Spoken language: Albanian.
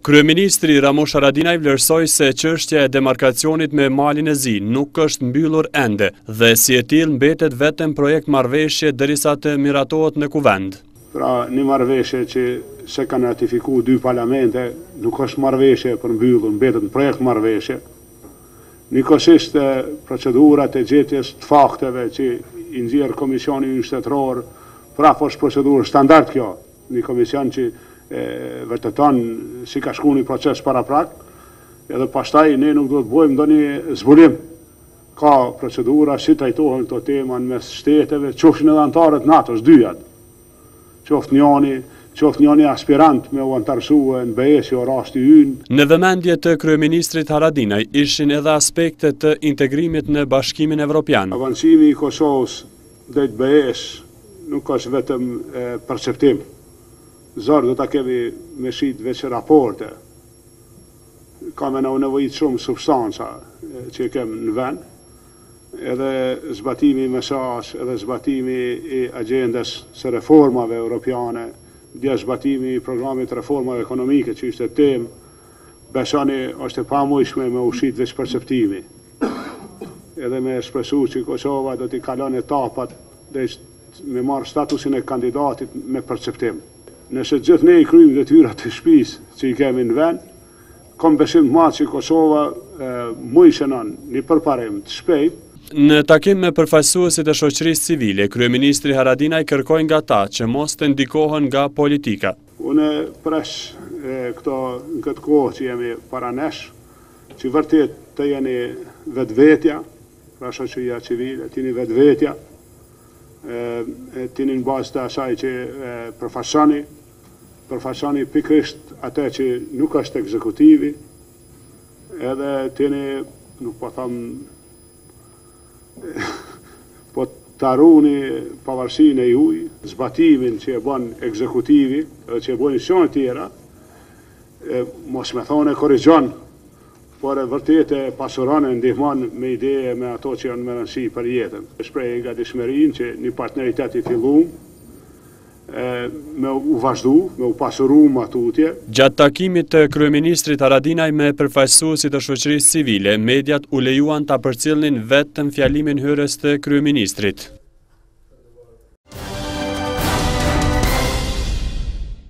Kryeministri Ramush Haradinaj vlerësoi se çështja e demarkacionit me Malin e Zi nuk është mbyllur ende dhe si e tillë mbetet vetëm projekt marrëveshje derisa të miratohet në kuvend. Pra një marrëveshje që s'e kanë ratifiku dy parlamente nuk është marrëveshje e përmbyllur, mbetet një projekt marrëveshje. Njëkohësisht procedurat e gjetjes të fakteve që i nxjerr Komisioni ynë Shtetëror Pra po është procedurë standard kjo, një komision që e vërteton si ka shku një proces paraprak, edhe pastaj ne nuk duhet të bëjmë ndonjë zbulim. Ka procedura si trajtohen këto tema në mes shteteve, qofshin edhe anëtarë të NATO-s, dyjat. Qoftë njani, qoftë njani aspirant me u anëtarësue në BE si osht rasti ynë. Në vëmendje të kryeministrit Haradinaj ishin edhe aspekte të integrimit në Bashkimin Evropian. Avancimi i Kosovës Drejt BE-së nuk është vetëm perceptim. Zor do ta kemi me shit veç raporte. Ka me na u nevojit shumë substanca që i kem në vend. Edhe zbatimi i MSA-së, edhe zbatimi i agjendës së reformave europiane, edhe zbatimi i programit të reformave ekonomike që ishte temë Besoni është e pamujshme me u shit veç perceptimi edhe me shpresu që Kosova do t'i kalon etapat edhe me marrë statusin e kandidatit me perceptim. Nëse gjithë ne i kryjmë detyrat e shpisë që i kemi në vend, kam besim të madh që Kosova mun e shënon një përparim të shpejtë. Në takim me përfaqësuesit e shoqërisë civile, kryeministri Haradinaj kërkoi nga ta që mos të ndikohen nga politika. Unë pres këtu në këtë kohë që jemi para nesh, që vërtet të jeni vetvetja, pra shoqëria civile, të jeni vetvetja, të jeni në bazë të asaj që përfaqësoni, përfaqësoni pikërisht atë që nuk është ekzekutivi, edhe të jeni, nuk po them, Po ta ruani pavarësinë e juaj, zbatimin që e bën ekzekutivi dhe që e bëjnë shumë të tjera, mos me thonë e korrigjon, por vërtet e pasuron, e ndihmon me ide e me ato që janë me rëndësi për jetën. E shprehi gatishmërinë që një partneritet i filluam, me u vazhdu, me u pasuru ma tutje. Gjatë takimit të kryeministrit Haradinaj me përfaqësuesit e shoqërisë civile, mediat u lejuan ta përcjellin vetëm fjalimin hyrës të kryeministrit.